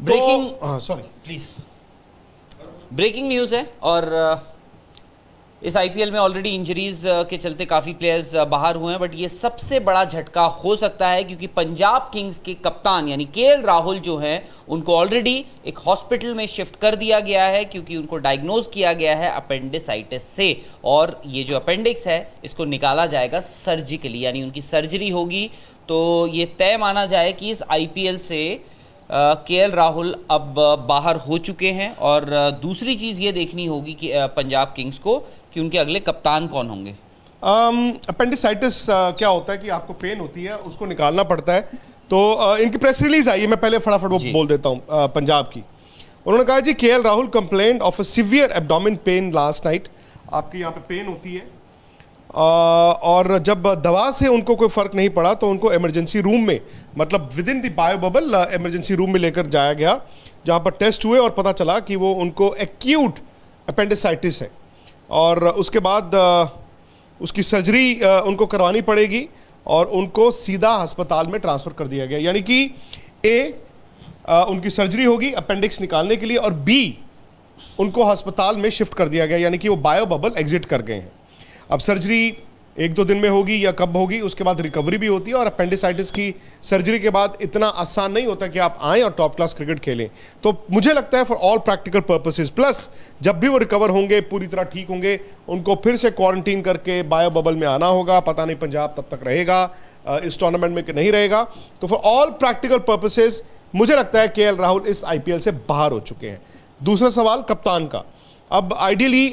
Breaking sorry please breaking news है और uh, इस आईपीएल में ऑलरेडी इंजरीज के चलते काफ़ी प्लेयर्स बाहर हुए हैं बट ये सबसे बड़ा झटका हो सकता है क्योंकि पंजाब किंग्स के कप्तान यानी के राहुल जो हैं उनको ऑलरेडी एक हॉस्पिटल में शिफ्ट कर दिया गया है क्योंकि उनको डायग्नोज किया गया है अपेंडिसाइटिस से। और ये जो अपेंडिक्स है इसको निकाला जाएगा सर्जिकली यानी उनकी सर्जरी होगी। तो ये तय माना जाए कि इस आईपीएल से के राहुल अब बाहर हो चुके हैं और दूसरी चीज़ ये देखनी होगी कि पंजाब किंग्स को कि उनके अगले कप्तान कौन होंगे। अपेंडिसाइटिस um, uh, क्या होता है कि आपको पेन होती है उसको निकालना पड़ता है। तो uh, इनकी प्रेस रिलीज़ आई है मैं पहले फटाफट वो बोल देता हूँ uh, पंजाब की। उन्होंने कहा जी के Rahul complain of a severe abdomen pain last night आपकी यहाँ पे पेन होती है और जब दवा से उनको कोई फ़र्क नहीं पड़ा तो उनको इमरजेंसी रूम में मतलब within the bio bubble emergency room में लेकर जाया गया, जहाँ पर टेस्ट हुए और पता चला कि वो उनको एक्यूट अपेंडिसाइटिस है। और उसके बाद उसकी सर्जरी उनको करवानी पड़ेगी और उनको सीधा अस्पताल में ट्रांसफ़र कर दिया गया। यानी कि ए उनकी सर्जरी होगी अपेंडिक्स निकालने के लिए और बी उनको अस्पताल में शिफ्ट कर दिया गया। यानी कि वो बायो बबल एग्जिट कर गए हैं। अब सर्जरी एक दो दिन में होगी या कब होगी, उसके बाद रिकवरी भी होती है और अपेंडिसाइटिस की सर्जरी के बाद इतना आसान नहीं होता कि आप आएँ और टॉप क्लास क्रिकेट खेलें। तो मुझे लगता है for all practical purposes plus जब भी वो रिकवर होंगे, पूरी तरह ठीक होंगे, उनको फिर से क्वारंटीन करके बायो बबल में आना होगा, पता नहीं पंजाब तब तक रहेगा इस टूर्नामेंट में नहीं रहेगा। तो फॉर ऑल प्रैक्टिकल पर्पसेज मुझे लगता है के राहुल इस आईपीएल से बाहर हो चुके हैं। दूसरा सवाल कप्तान का। अब आइडियली